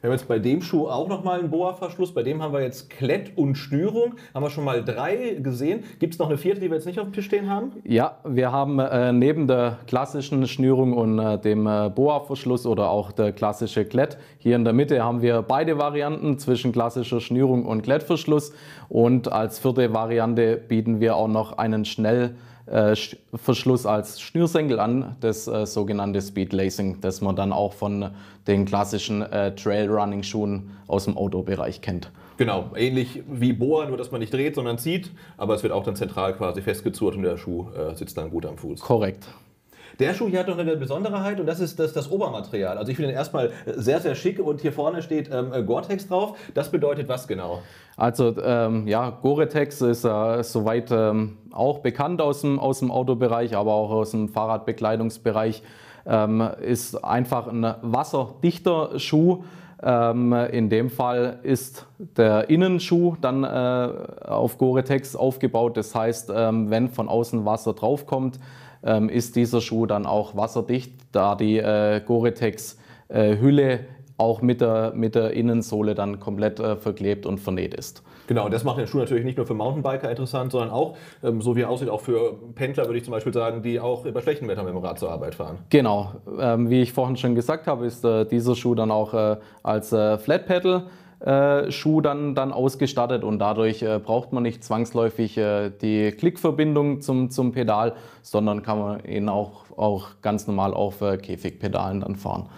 Wir haben jetzt bei dem Schuh auch nochmal einen Boa-Verschluss. Bei dem haben wir jetzt Klett und Schnürung. Haben wir schon mal drei gesehen. Gibt es noch eine vierte, die wir jetzt nicht auf dem Tisch stehen haben? Ja, wir haben äh, neben der klassischen Schnürung und äh, dem äh, Boa-Verschluss oder auch der klassische Klett, hier in der Mitte haben wir beide Varianten zwischen klassischer Schnürung und Klettverschluss. Und als vierte Variante bieten wir auch noch einen schnell Verschluss als Schnürsenkel an, das äh, sogenannte Speed Lacing, das man dann auch von den klassischen äh, Trailrunning-Schuhen aus dem Outdoor-Bereich kennt. Genau, ähnlich wie Boa, nur dass man nicht dreht, sondern zieht, aber es wird auch dann zentral quasi festgezurrt und der Schuh äh, sitzt dann gut am Fuß. Korrekt. Der Schuh hier hat noch eine Besonderheit und das ist das, das Obermaterial. Also ich finde ihn erstmal sehr, sehr schick und hier vorne steht ähm, Gore-Tex drauf. Das bedeutet was genau? Also ähm, ja, Gore-Tex ist äh, soweit ähm, auch bekannt aus dem, aus dem Autobereich, aber auch aus dem Fahrradbekleidungsbereich. Ähm, ist einfach ein wasserdichter Schuh. Ähm, in dem Fall ist der Innenschuh dann äh, auf Gore-Tex aufgebaut. Das heißt, ähm, wenn von außen Wasser draufkommt, ähm, ist dieser Schuh dann auch wasserdicht, da die äh, Gore-Tex-Hülle auch mit der, mit der Innensohle dann komplett äh, verklebt und vernäht ist. Genau, das macht den Schuh natürlich nicht nur für Mountainbiker interessant, sondern auch, ähm, so wie er aussieht, auch für Pendler, würde ich zum Beispiel sagen, die auch bei schlechtem Wetter mit dem Rad zur Arbeit fahren. Genau, ähm, wie ich vorhin schon gesagt habe, ist äh, dieser Schuh dann auch äh, als äh, Flat Pedal äh, Schuh dann, dann ausgestattet und dadurch äh, braucht man nicht zwangsläufig äh, die Klickverbindung zum, zum Pedal, sondern kann man ihn auch, auch ganz normal auf Käfigpedalen dann fahren.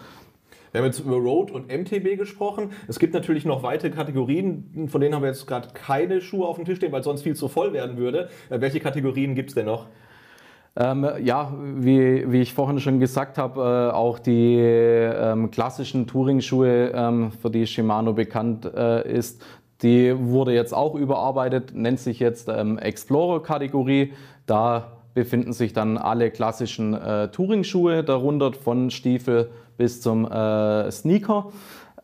Wir haben jetzt über Road und MTB gesprochen. Es gibt natürlich noch weitere Kategorien, von denen haben wir jetzt gerade keine Schuhe auf dem Tisch stehen, weil sonst viel zu voll werden würde. Welche Kategorien gibt es denn noch? Ähm, ja, wie, wie ich vorhin schon gesagt habe, äh, auch die ähm, klassischen Touring-Schuhe, ähm, für die Shimano bekannt äh, ist, die wurde jetzt auch überarbeitet, nennt sich jetzt ähm, Explorer-Kategorie. Da befinden sich dann alle klassischen äh, Touring-Schuhe darunter, von Stiefel bis zum äh, Sneaker.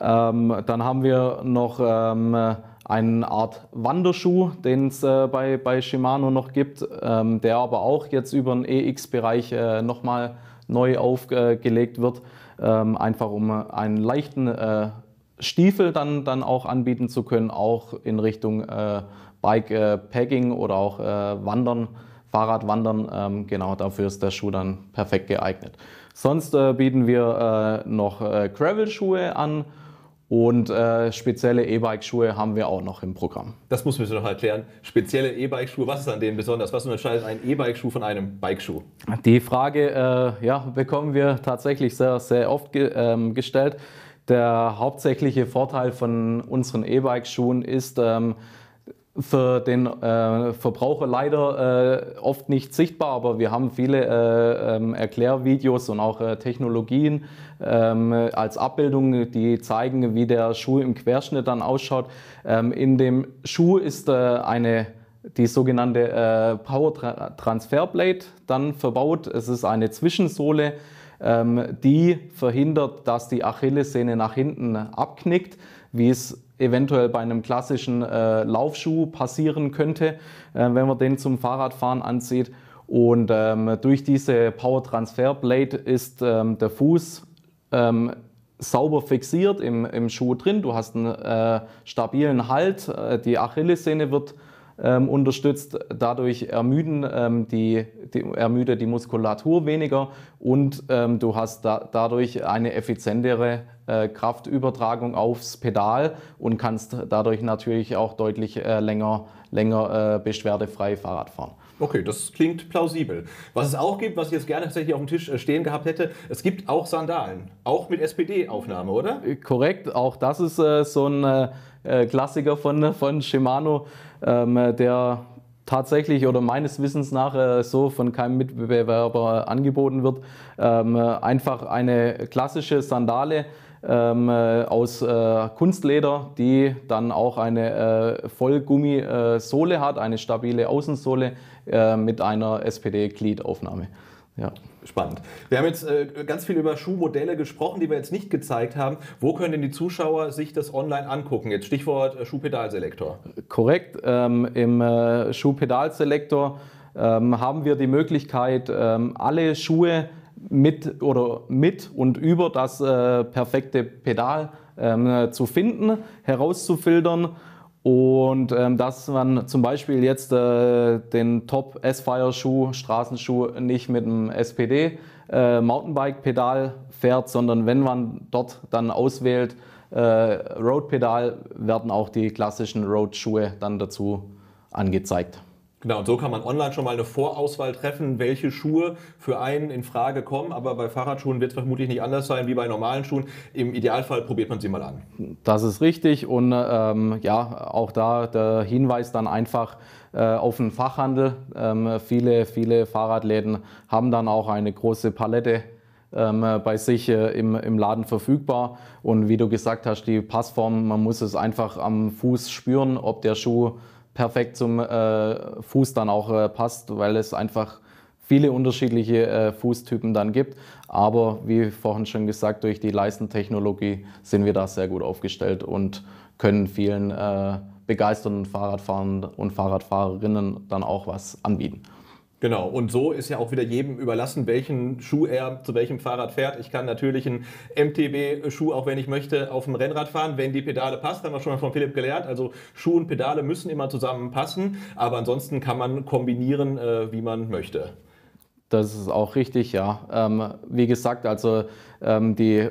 Ähm, dann haben wir noch ähm, eine Art Wanderschuh, den es äh, bei, bei Shimano noch gibt, ähm, der aber auch jetzt über den EX-Bereich äh, nochmal neu aufgelegt wird, ähm, einfach um einen leichten äh, Stiefel dann, dann auch anbieten zu können, auch in Richtung äh, Bike-Packing oder auch äh, Wandern, Fahrradwandern. Ähm, genau dafür ist der Schuh dann perfekt geeignet. Sonst äh, bieten wir noch Gravel-Schuhe an und äh, spezielle E-Bike-Schuhe haben wir auch noch im Programm. Das muss man noch erklären. Spezielle E-Bike-Schuhe, was ist an denen besonders? Was unterscheidet ein E-Bike-Schuh von einem Bike-Schuh? Die Frage äh, ja, bekommen wir tatsächlich sehr, sehr oft ge ähm, gestellt. Der hauptsächliche Vorteil von unseren E-Bike-Schuhen ist, ähm, für den äh, Verbraucher leider äh, oft nicht sichtbar, aber wir haben viele äh, ähm, Erklärvideos und auch äh, Technologien ähm, als Abbildung, die zeigen, wie der Schuh im Querschnitt dann ausschaut. Ähm, in dem Schuh ist äh, eine die sogenannte äh, Power Transfer Blade dann verbaut. Es ist eine Zwischensohle, ähm, die verhindert, dass die Achillessehne nach hinten abknickt, wie es eventuell bei einem klassischen äh, Laufschuh passieren könnte, äh, wenn man den zum Fahrradfahren anzieht. Und ähm, durch diese Power Transfer Blade ist ähm, der Fuß ähm, sauber fixiert im, im Schuh drin. Du hast einen äh, stabilen Halt. Äh, die Achillessehne wird ähm, unterstützt. Dadurch ermüden ähm, die, die, ermüdet die Muskulatur weniger und ähm, du hast da, dadurch eine effizientere äh, Kraftübertragung aufs Pedal und kannst dadurch natürlich auch deutlich äh, länger, länger äh, beschwerdefrei Fahrrad fahren. Okay, das klingt plausibel. Was es auch gibt, was ich jetzt gerne tatsächlich auf dem Tisch äh, stehen gehabt hätte, es gibt auch Sandalen, auch mit SPD-Aufnahme, oder? Äh, korrekt, auch das ist äh, so ein äh, Klassiker von, von Shimano, ähm, der tatsächlich oder meines Wissens nach äh, so von keinem Mitbewerber angeboten wird. Ähm, einfach eine klassische Sandale ähm, äh, aus äh, Kunstleder, die dann auch eine äh, Vollgummisohle hat, eine stabile Außensohle äh, mit einer SPD-Gliedaufnahme. Ja. Spannend. Wir haben jetzt äh, ganz viel über Schuhmodelle gesprochen, die wir jetzt nicht gezeigt haben. Wo können denn die Zuschauer sich das online angucken? Jetzt Stichwort äh, Schuhpedalselektor. Korrekt. Ähm, Im äh, Schuhpedalselektor ähm, haben wir die Möglichkeit, ähm, alle Schuhe mit oder mit und über das äh, perfekte Pedal ähm, zu finden, herauszufiltern und ähm, dass man zum Beispiel jetzt äh, den Top S-Fire-Schuh, Straßenschuh nicht mit einem SPD äh, Mountainbike-Pedal fährt, sondern wenn man dort dann auswählt äh, Road-Pedal, werden auch die klassischen Road-Schuhe dann dazu angezeigt. Genau, und so kann man online schon mal eine Vorauswahl treffen, welche Schuhe für einen in Frage kommen. Aber bei Fahrradschuhen wird es vermutlich nicht anders sein wie bei normalen Schuhen. Im Idealfall probiert man sie mal an. Das ist richtig. Und ähm, ja, auch da der Hinweis dann einfach äh, auf den Fachhandel. Ähm, viele, viele Fahrradläden haben dann auch eine große Palette ähm, bei sich äh, im, im Laden verfügbar. Und wie du gesagt hast, die Passform, man muss es einfach am Fuß spüren, ob der Schuh perfekt zum äh, Fuß dann auch äh, passt, weil es einfach viele unterschiedliche äh, Fußtypen dann gibt. Aber wie vorhin schon gesagt, durch die Leistentechnologie sind wir da sehr gut aufgestellt und können vielen äh, begeisterten Fahrradfahrern und Fahrradfahrerinnen dann auch was anbieten. Genau, und so ist ja auch wieder jedem überlassen, welchen Schuh er zu welchem Fahrrad fährt. Ich kann natürlich einen MTB-Schuh, auch wenn ich möchte, auf dem Rennrad fahren, wenn die Pedale passt, haben wir schon mal von Philipp gelernt. Also Schuh und Pedale müssen immer zusammenpassen, aber ansonsten kann man kombinieren, äh, wie man möchte. Das ist auch richtig, ja. Ähm, wie gesagt, also ähm, die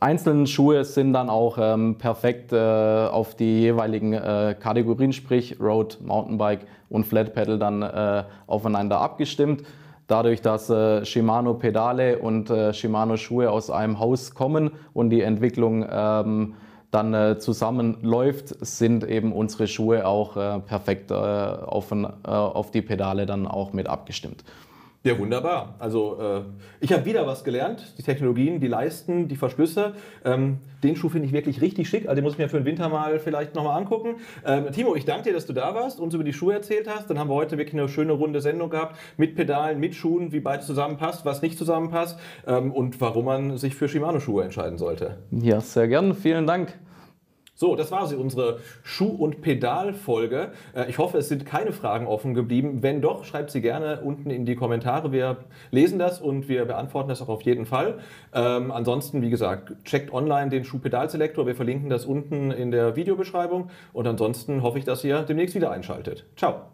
einzelnen Schuhe sind dann auch ähm, perfekt äh, auf die jeweiligen äh, Kategorien, sprich Road, Mountainbike und Flat Pedal dann äh, aufeinander abgestimmt. Dadurch, dass äh, Shimano Pedale und äh, Shimano Schuhe aus einem Haus kommen und die Entwicklung ähm, dann äh, zusammenläuft, sind eben unsere Schuhe auch perfekt auf, auf die Pedale dann auch mit abgestimmt. Ja, wunderbar. Also äh, ich habe wieder was gelernt. Die Technologien, die Leisten, die Verschlüsse. Ähm, den Schuh finde ich wirklich richtig schick. Also den muss ich mir für den Winter mal vielleicht nochmal angucken. Ähm, Timo, ich danke dir, dass du da warst, uns über die Schuhe erzählt hast. Dann haben wir heute wirklich eine schöne runde Sendung gehabt mit Pedalen, mit Schuhen, wie beides zusammenpasst, was nicht zusammenpasst ähm, und warum man sich für Shimano-Schuhe entscheiden sollte. Ja, sehr gern. Vielen Dank. So, das war sie, unsere Schuh- und Pedal-Folge. Äh, ich hoffe, es sind keine Fragen offen geblieben. Wenn doch, schreibt sie gerne unten in die Kommentare. Wir lesen das und wir beantworten das auch auf jeden Fall. Ähm, ansonsten, wie gesagt, checkt online den Schuh-Pedal-Selektor. Wir verlinken das unten in der Videobeschreibung. Und ansonsten hoffe ich, dass ihr demnächst wieder einschaltet. Ciao.